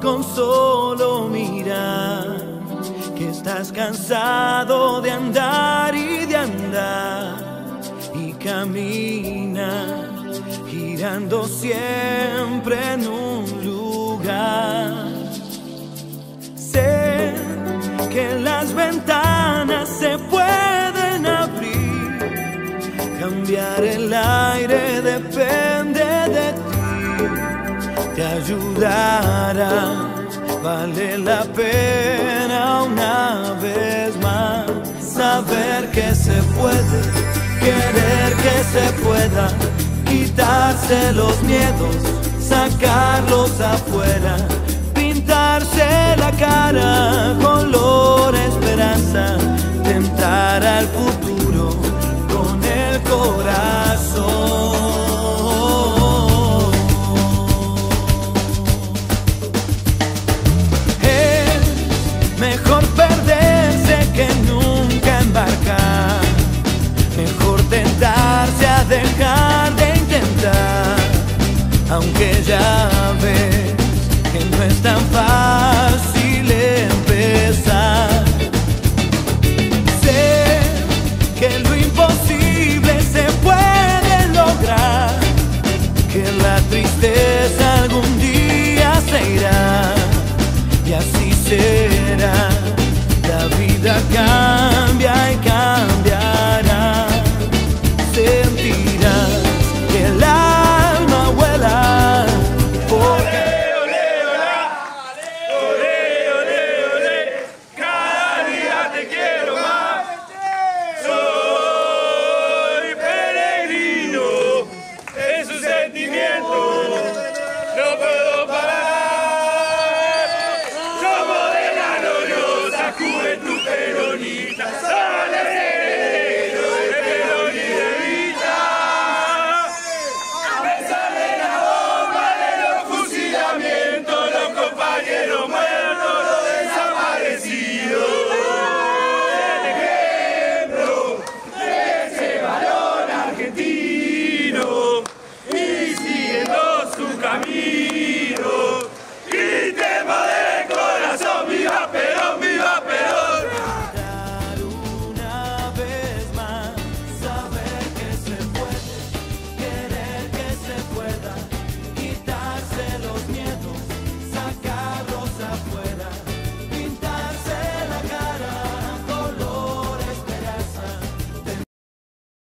con solo mirar que estás cansado de andar y de andar y camina girando siempre en un lugar. Te ayudará. Vale la pena una vez más saber que se puede, querer que se pueda quitarse los miedos, sacarlos afuera, pintarse la cara, aunque ya ves que no es tan fácil empezar. Sé que lo imposible se puede lograr, que la tristeza algún día se irá y así será la vida acá. good it!